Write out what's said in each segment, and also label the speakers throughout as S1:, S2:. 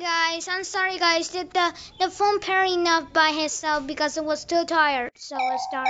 S1: guys. I'm sorry guys that the, the phone pairing up by itself because it was too tired. So let's start.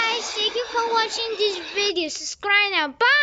S1: Guys, thank you for watching this video. Subscribe now. Bye!